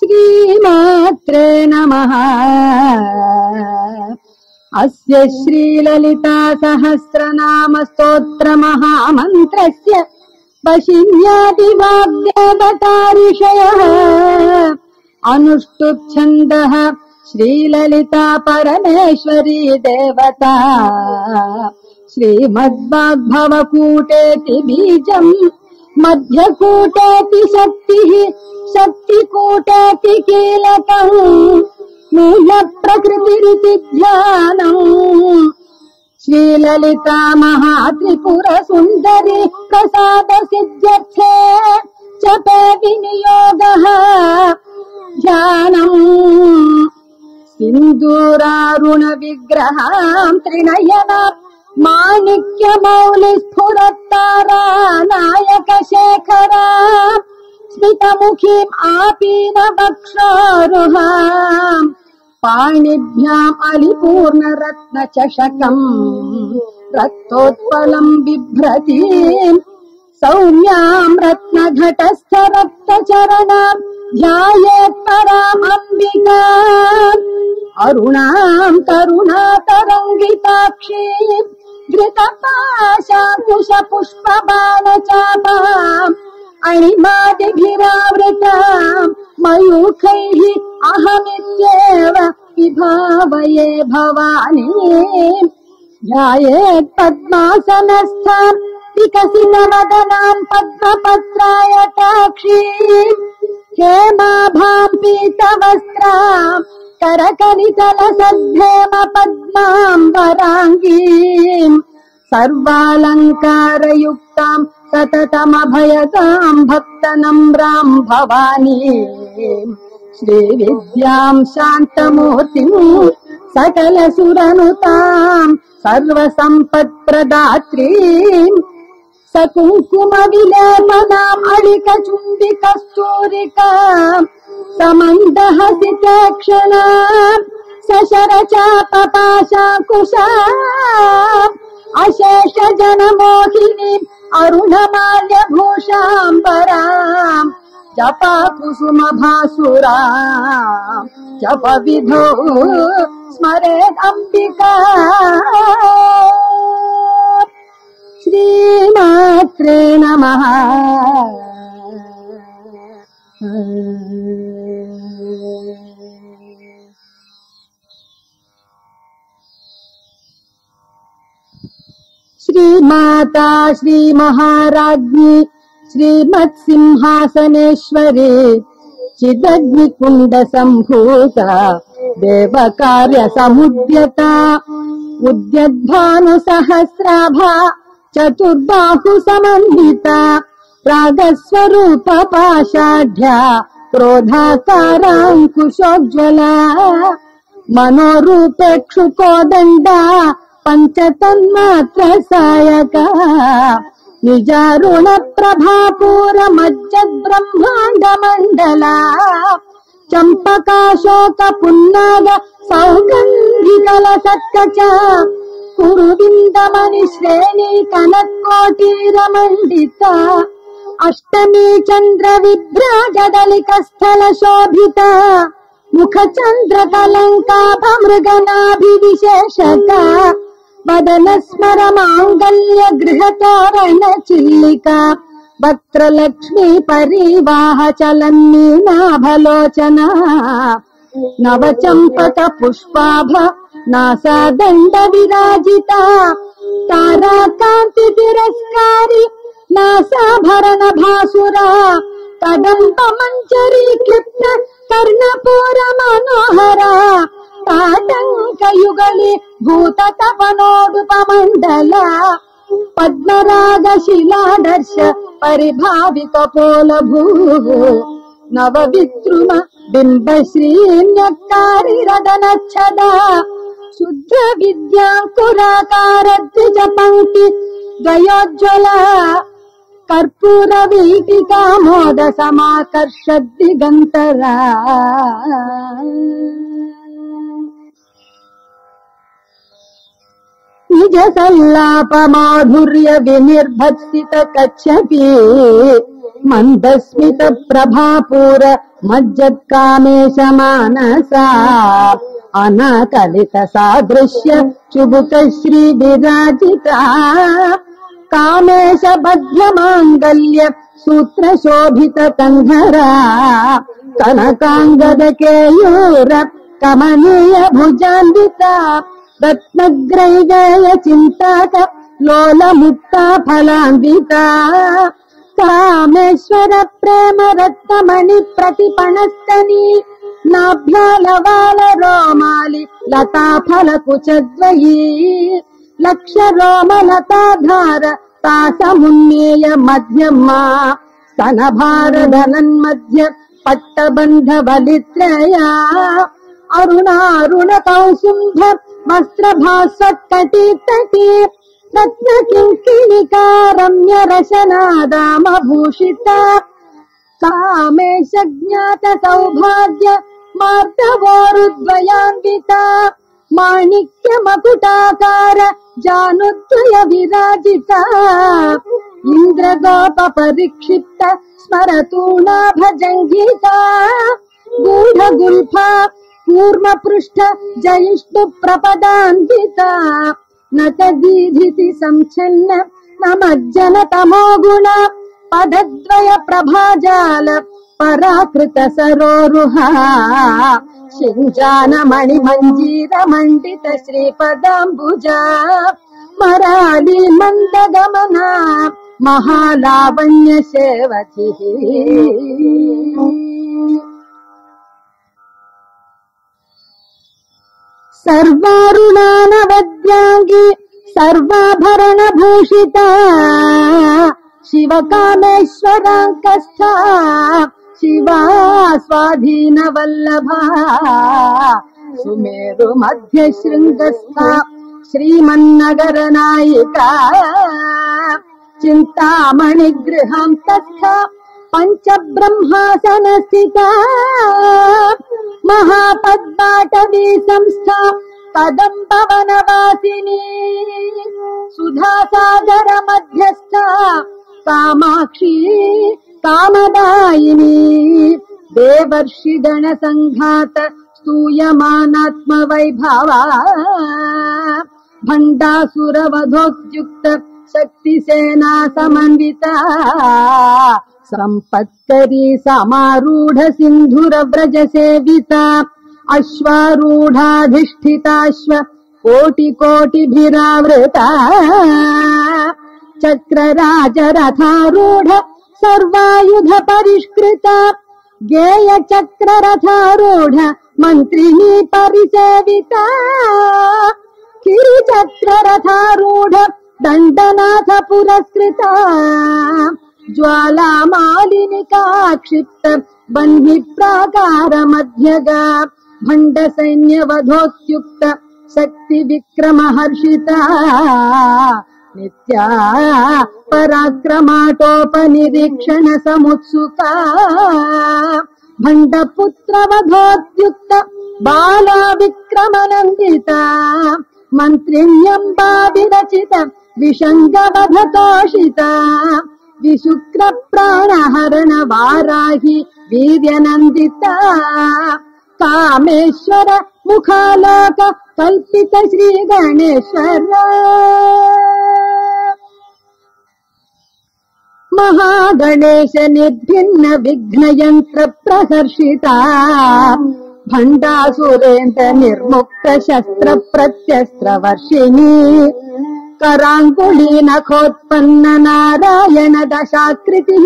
श्रीमात्रे नमः। अस्य श्रीललिता सहस्रनाम स्तोत्रमहामन्त्रस्य वशिन्यादिवाग्देवतारिषयः। अनुष्टुप्छन्दः श्रीललिता परमेश्वरी देवता। श्रीमद्वाग्भवकूटेति बीजम् मध्यकूटेति शक्तिः शक्तिकूटेति कीलकम् मूलप्रकृतिरिति ध्यानम् श्रीललिता महात्रिपुरसुन्दरी प्रसादसिद्ध्यर्थे जपे विनियोगः ध्यानम्। सिन्दूरारुणविग्रहाम् त्रिनयना माणिक्यमौलिस्फुरत्तारा नायकशेखरा स्मितमुखीम् आपीनवक्षोरुहाम् पाणिभ्याम् अलिपूर्णरत्नचषकम् रक्तोत्पलम् बिभ्रतीम् सौम्याम् रत्नघटस्थ रक्तचरणाम् ध्यायेत् पराम् अम्बिका अरुणाम् तरुणातरङ्गिताक्षीम् घृतपाशाकुश पुष्पबाणचापाम् अणिमादिभिरावृताम् मयूखैः अहमित्येव विभावये भवानी। ध्यायेत् पद्मासनस्थाम् विकसितवदनाम् पद्मपत्रायटाक्षीम् हेमाभाम् पीतवस्त्राम् करकलितलसद्धेम पद्माम् वराङ्गीम् सर्वालङ्कारयुक्ताम् सततमभयताम् भक्तनम्राम् भवानी श्रीविद्याम् शान्तमूर्तिम् सकलसुरनुताम् सर्वसम्पत्प्रदात्रीम् सकुङ्कुमविलेपनाम् अलिकचुम्बिकस्तूरिका समन्दहसितक्षणा सशरचापपाशाकुशा अशेष जन जनमोहिनी अरुणमाल्यभूषाम्बराम् जपा कुसुमभासुरा जप विधो स्मरे स्मरेदम्बिका श्रीमात्रे नमः। श्रीमाता श्रीमहाराज्ञी श्रीमत्सिंहासनेश्वरी चिदग्निकुण्डसम्भूता देवकार्यसमुद्यता उद्यद्भानुसहस्राभा चतुर्बाहु समन्विता रागस्वरूप पाषाढ्या क्रोधाकाराङ्कुशोज्ज्वला मनोरूपेक्षुको दण्डा पञ्चतन्मात्र सायका निजारुण प्रभापूरमज्जद्ब्रह्माण्डमण्डला चम्पकाशोकपुन्नाद सौगन्धिकलसत्क च श्रेणी पुरुविन्दमनिश्रेणी कनत्कोटीरमण्डिता अष्टमी चन्द्रविभ्राजदलिकस्थलशोभिता मुखचन्द्रकलङ्काभमृगनाभिविशेषता। वदनस्मरमाङ्गल्यगृहतोरणचिल्लिका वक्त्रलक्ष्मी परिवाह चलन्नीनाभलोचना नवचम्पकपुष्पाभ నాసాదండ విరాజిత తారా కాంతి తిరస్కారి నాసాభరణ భాసుర కదంబ మంజరీ క్లిప్త కర్ణపూర మనోహర తాటంకయుగలి భూత తపనోడుప మండల పద్మరాగ శిలాదర్శ పరిభావిత పోలభూ నవ విద్రుమ బింబ శ్రీన్యక్కారి రదనచ్చద शुद्ध विद्याङ्कुराकारद्विजपङ्क्ति दिगंतरा निज मोदसमाकर्षद्दिगन्तरा माधुर्य विनिर्भत्सित कच्छपि मन्दस्मित प्रभापूर मज्जत्कामेश मानसा అనకలిత సాదృశ్య చుబుక శ్రీ విరాజిత. కామేశ భద్ర మాంగల్య సూత్ర శోభిత కంధరా కనకాంగదకేయూర కమనీయ భుజాంబిత రత్నగ్రైవేయ చింతక లోల ముక్త ఫలాంబిత కామేశ్వర ప్రేమ రత్నమణి ప్రతిపణస్తని नाभ्यालवाल रोमालि लता फलकुचद्वयी लक्ष रोमलताधार तासमुन्नेय मध्यमा स्तनभारधनन्मध्य पट्टबन्ध बलित्रया अरुणारुण कौसुम्भ वस्त्रभास्वत्कटी कामेश ज्ञात सौभाग्य मार्दवोरुद्वयान्विता माणिक्य मकुटाकार जानुद्वय विराजिता इन्द्रगोप परिक्षिप्त स्मरतूणा भजङ्गिता गूढगुल्फा कूर्मपृष्ठ जयिष्णु प्रपदान्विता। नटदीधिति संच्छन्न नमज्जन तमो गुण पदद्वय प्रभाजाल पराकृत सरोरुहा शिञ्जान मणिमञ्जीर मण्डित श्रीपदाम्बुजा मराली मन्दगमना महालावण्य सेवतिः सर्वारुणानवद्याङ्गी सर्वाभरणभूषिता శివ శివకామేశ్వరాంకస్థ శివా స్వాధీన వల్లభా సుమేరు మధ్య శృంగస్థ శ్రీమన్నగర నాయక చింతామణి గృహం తస్థ పంచబ్రహ్మాసన స్థిత మహాపద్మాటవీ సంస్థ కదంబవనవాసిని సుధాసాగర మధ్యస్థ कामाक्षी कामदायिनी देवर्षिगण सङ्घात स्तूयमानात्मवैभवा भण्डासुरवधोद्युक्त शक्तिसेना समन्विता सम्पत्करी समारूढ सिन्धुर सेविता अश्वारूढाधिष्ठिताश्व कोटि कोटिभिरावृता चक्रराजरथारूढ सर्वायुध परिष्कृता गेय चक्ररथारूढ मन्त्रिणी परिसेविता। किरिचक्ररथारूढ दण्डनाथ पुरस्कृता ज्वालामालिनिका क्षिप्त बह्नि प्राकार मध्यगा भण्ड शक्ति विक्रमहर्षिता नित्या पराक्रमाटोपनिरीक्षण समुत्सुका भण्डपुत्रवधोद्युक्त बाला विक्रमनन्दिता मन्त्रिण्यम्बा विरचित विषङ्गवधतोषिता विशुक्र प्राणहरण वाराहि वीर्यनन्दिता कामेश्वर मुखालोक कल्पित श्रीगणेश्वर महागणेश निर्भिन्न विघ्नयन्त्र प्रहर्षिता भण्डासुरेन्द्र निर्मुक्त शस्त्र प्रत्यस्त्र वर्षिणी कराङ्गुली नखोत्पन्न नारायण दशाकृतिः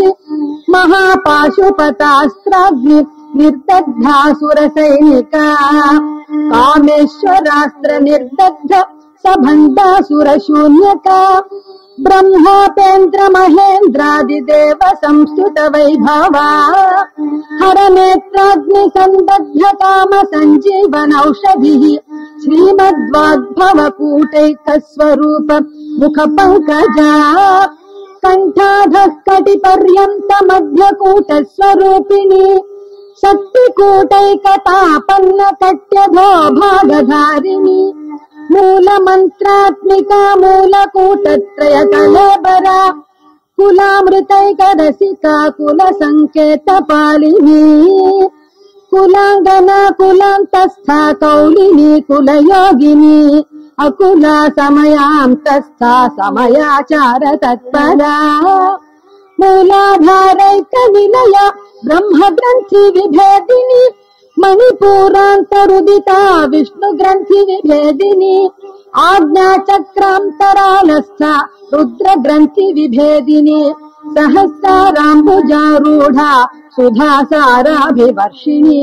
महापाशुपतास्त्राग्नि निर्दग्धासुर सैनिका कामेश्वरास्त्र निर्दग्ध सभण्डासुर शून्यका ब्रह्मोपेन्द्र महेन्द्रादिदेव संस्तुत वैभवा हर नेत्राग्नि सन्दग्ध काम सञ्जीवनौषधिः श्रीमद्वाग्भव कूटैक स्वरूप मुख पङ्कजा कण्ठाधः कटिपर्यन्त मध्यकूट स्वरूपिणी शक्तिकूटैकतापन्न कट्यधो भागधारिणी मूलमन्त्रात्मिका मूलकूटत्रय कलेबरा कुलामृतैकरसिका कुलसङ्केतपालिनी कुलाङ्गना कुलान्तस्था कौलिनी कुलयोगिनी अकुला समयान्तस्था समयाचार तत्परा मूलाधारैकनिलय ब्रह्मग्रन्थि विभेदिनी मणिपूरान्तरुदिता विष्णुग्रन्थि विभेदिनी आज्ञाचक्रान्तरालस्था रुद्रग्रन्थि विभेदिनी सहस्राराम्बुजारूढा सुधासाराभिवर्षिणी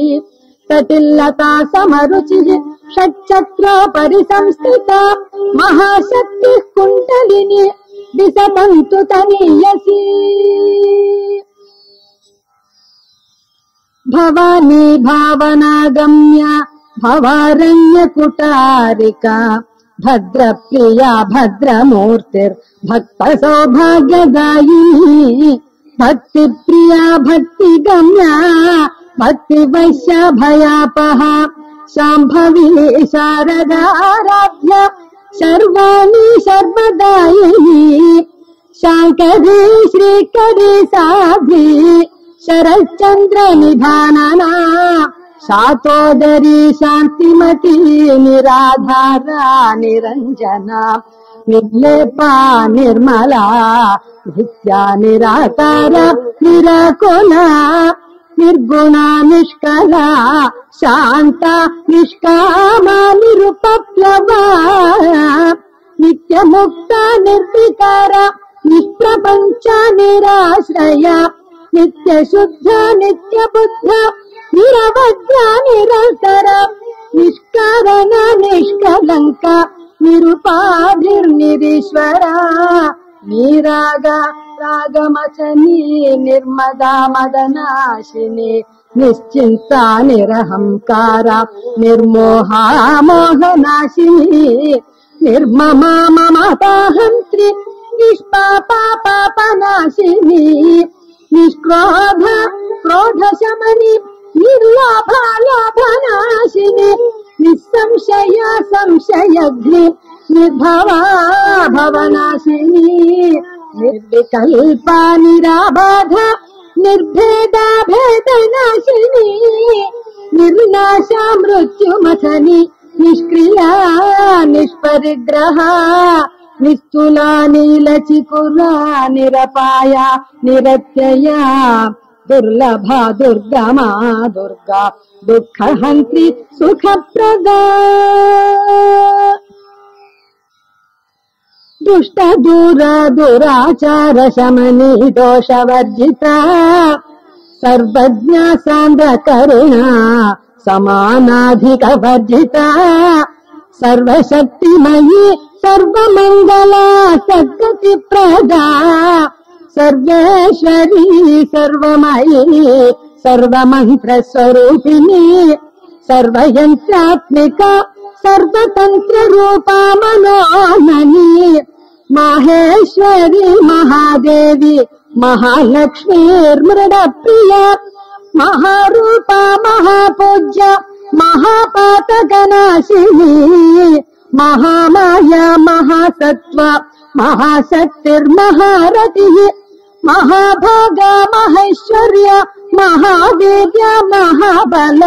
तटिल्लता समरुचिः षट्चक्रोपरि संस्थिता महाशक्तिः कुण्डलिनी दिशतन्तु तनीयसी भवानी भावनागम्य भवारण्यकुटारिका भद्रप्रिया भद्रमूर्तिर्भक्तसौभाग्यदायिनी भक्तिप्रिया भक्तिगम्या भक्तिवैश्यभयापः शाम्भवी शारदाराध्य सर्वाणि सर्वदायिनी शाङ्करी श्रीकरी साध्वी శరచంద్ర నిధాననా శాతోదరి శాంతిమతి నిరాధార నిరంజన? నిర్లేప నిర్మల? నిత్యా నిరాకార నిరాకుల నిర్గుణ నిష్కల శాంత నిష్కామ నిరుపప్లవ? నిత్యముక్త నిర్వికార నిష్ప్రపంచ నిరాశ్రయ? నిత్య శుద్ధ నిత్య బుద్ధ నిరవధ్య నిరంతర నిష్కారణ నిష్కలంక నిరుపాధిర్నిరీశ్వర నీరాగ రాగమచని నిర్మదా మదనాశిని నిశ్చింత నిరహంకార నిర్మోహా మోహనాశిని నిర్మమా మమతాహంత్రి నిష్పాప పాపనాశిని निष्क्रोध क्रोधशमनि निर्लोभा लोभनाशिनि निःसंशया संशयघ्नि निर्भवा भवनाशिनी निर्विकल्पा निराबाध निर्भेदा भेदनाशिनी निर्नाशा मृत्युमथनि निष्क्रिया निष्परिग्रहा నిస్తుల నీలచి కుర్రా నిరపాయ నిరత్య దుర్లభ దుర్గమా దుర్గా దుఃఖహంత్రి సుఖప్రదా. దుష్ట దూర దురాచార శమని దోషవర్జిత సర్వజ్ఞ సాంద్ర కరుణ సమానాధిక వర్జిత సర్వశక్తిమయీ सर्वमङ्गला सद्गतिप्रदा सर्वेश्वरी सर्वमयी सर्वमन्त्रस्वरूपिणी सर्वयन्त्रात्मिका सर्वतन्त्ररूपा मनोमनी माहेश्वरी महादेवी महालक्ष्मीर्मृडप्रिया महारूपा महापूज्य महापातकनाशिनी महामाया महासत्त्व महाशक्तिर्महारतिः महाभागा महेश्वर्य महावीर्य महाबल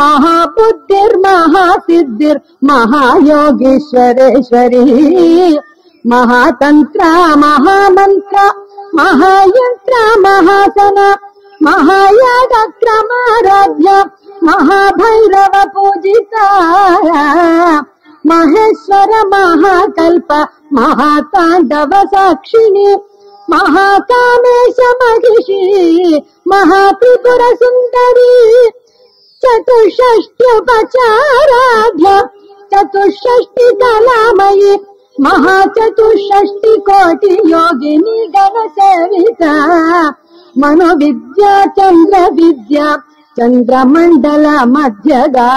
महाबुद्धिर्महासिद्धिर्महायोगीश्वरेश्वरी महातन्त्रा महामन्त्र महायन्त्र महासन महायागक्रमाराध्य महाभैरव पूजिता महेश्वर महाकल्प महाताण्डव साक्षिणि महाकामेश महिषी महात्रिपुर सुन्दरी चतुष्षष्ट्युपचाराध्य चतुष्षष्टि कलामयि महाचतुष्षष्टि कोटि योगिनी गणसेविता मनोविद्या चन्द्रविद्या चन्द्रमण्डल मध्यगा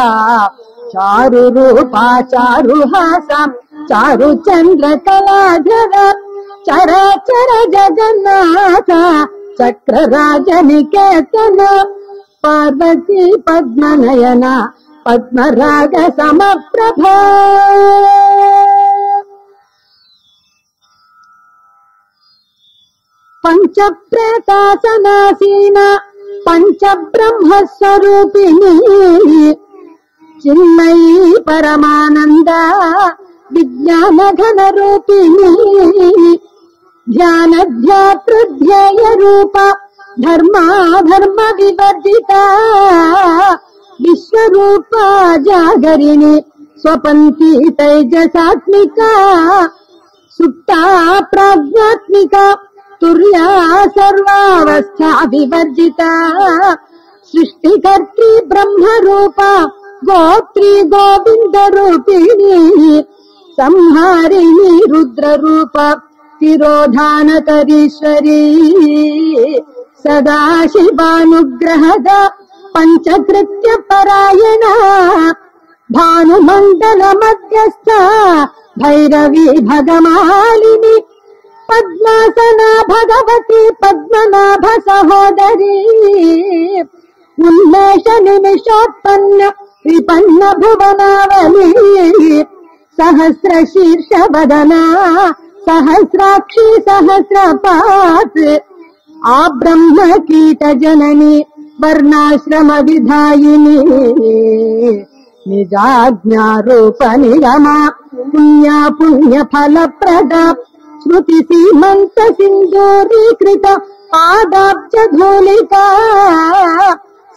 चारु रूपा चारुहास चारु चन्द्र कलाधर चराचर जगन्नाथ, चक्र राजनिकेतन पार्वती पद्म पद्मनयन, पद्मराग समप्रभा। पञ्चप्रेतासनासीन पञ्चब्रह्मस्वरूपिणी चिन्मयी परमानन्द विज्ञानघनरूपिणी ध्यानध्यातृध्येयरूप धर्माधर्म विवर्जिता विश्व विश्वरूपा जागरिणि स्वपन्ती तैजसात्मिका सुप्ता प्राज्ञात्मिका तुर्या सर्वावस्था विवर्जिता सृष्टिकर्त्री ब्रह्मरूपा, गोत्री गोविंद गोविन्दरूपिणी संहारिणी रुद्ररूप तिरोधानकरीश्वरी। सदा शिवानुग्रहद पञ्चकृत्य परायणा भानुमण्डल मध्यस्थ भैरवी भगमालिनी। पद्मासना भगवती पद्मनाभ सहोदरी उन्मेष निमिषोत्पन्न विपन्न भुवनावली सहस्र शीर्ष सहस्रशीर्षवदना सहस्राक्षी सहस्रपात् आब्रह्मकीटजननी वर्णाश्रमविधायिनी निजाज्ञारूपनिगमा पुण्या पुण्यफलप्रदा श्रुतिसीमन्तसिन्दूरीकृत शुक्ति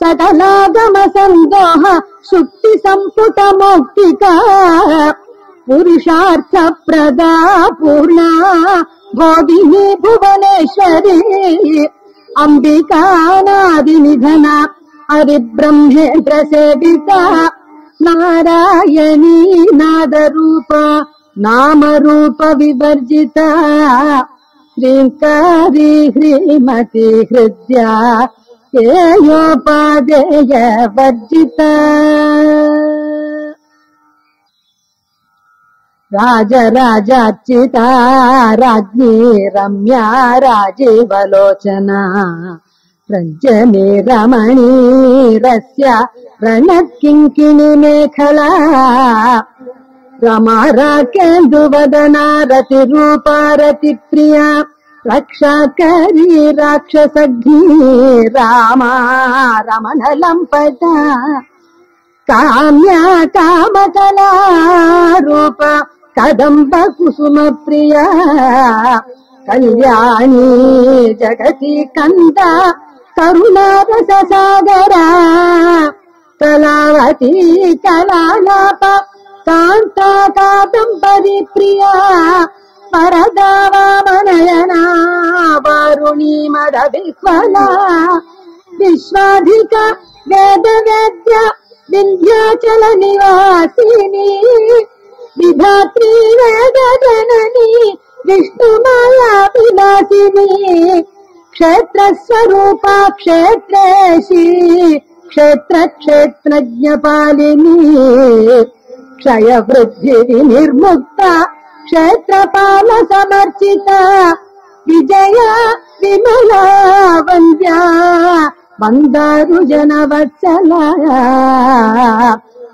सटलागमसन्दोह शुक्तिसम्पुटमौक्तिका पुरुषार्थप्रदा पूर्णा भोगिनी भुवनेश्वरी। अम्बिकानादिनिधना हरिब्रह्मेन्द्रसेविता नारायणी विवर्जिता। नामरूपविवर्जिता ह्रीङ्कारी ह्रीमति हृद्या हेयोपादेय वर्जिता। రాజ రాజ అర్చిత రాజ్ఞి రమ్య రాజీవలోచన. రజ్జని రమణీ రస్య రణత్కింకిణి మేఖల. రమారాకేందువదనా రతి రూపారతి ప్రియ రక్షాకరీ రాక్షసీ రామా రమణ లంపట కామ్య కామకళా రూప కదంబ కుసుమ ప్రియ కళ్యాణి జగతి కంద కరుణారస సాగర కళావతి కళాప కాంతా కాదంబరి ప్రియ వరదావామనయనా వారుణి మద విశ్వల విశ్వాధిక వేద వేద్య వింధ్యాచల నివాసిని రాత్రి వేద జనని విష్ణుమాయా విలాసిని క్షేత్ర స్వరూప క్షేత్రేషి క్షేత్ర క్షేత్రజ్ఞపాలిని క్షయ వృద్ధి నిర్ముక్త క్షేత్రపాల సమర్చిత విజయ విమల వంద్య జన జనవత్సల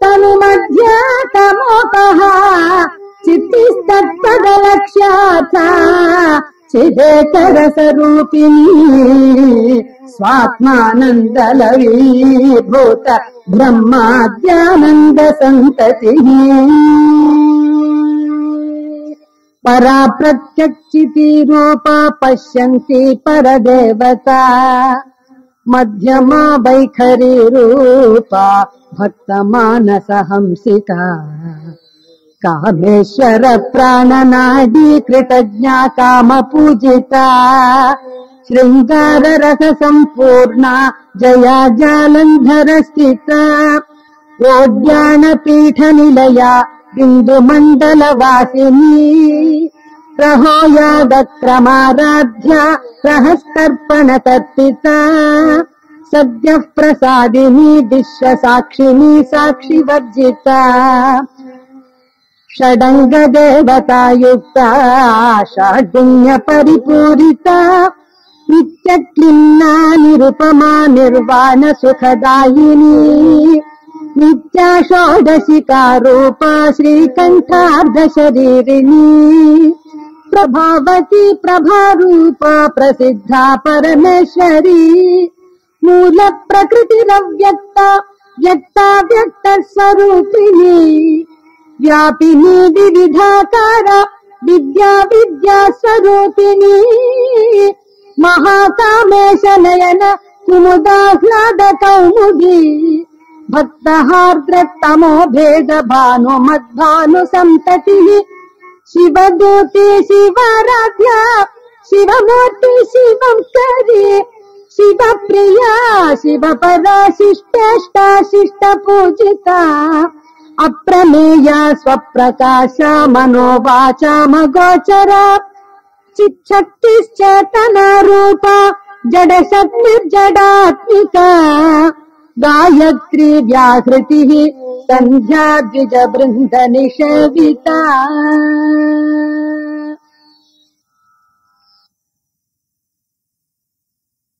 తను మధ్య తమోక చిత్తిస్తత్పదలక్ష్యాథ చిదేతరసరూపిణీ స్వాత్మానందలవీభూత బ్రహ్మాద్యానంద సంతతి పరా ప్రత్యక్షితి రూప పశ్యంతి పరదేవత. మధ్యమా వైఖరి రూప భక్త మానస హంసిక. కామేశ్వర ప్రాణనాడి కృతజ్ఞా కామ పూజిత. శృంగార రస సంపూర్ణ జయా జాలంధర స్థిత. ఓడ్యాన పీఠ నిలయ బిందు మండల వాసిని. प्रहो यादक्रमाराध्या रहस्तर्पणतर्पिता सद्यः प्रसादिनी विश्वसाक्षिणी साक्षिवर्जिता। षडङ्गदेवतायुक्ता षाढ्यपरिपूरिता नित्यक्लिन्ना निरुपमा निर्वाणसुखदायिनी नित्या षोडशिकारूपा श्रीकण्ठार्धशरीरिणी प्रभावती प्रभारूपा प्रसिद्धा परमेश्वरी। मूलप्रकृतिरव्यक्ता व्यक्ता व्यक्ता व्यक्त स्वरूपिणी। व्यापिनी विविधाकार, विद्या विद्या स्वरूपिणी। महाकामेश नयन, कुमुदाह्लाद कौमुदी। भेद भानु मद्भानु सन्ततिः శివదూతి శివరాధ్య శివమూర్తి శివంకరి శివ ప్రియా శివ పరా శిష్టేష్ట శిష్ట పూజిత. అప్రమేయ స్వప్రకాశ మనోవాచ మగోచర. చిచ్చక్తిశ్చేతన రూప జడ సద్నిర్జడాత్మిక गायत्री व्याहृतिः सन्ध्या निषेविता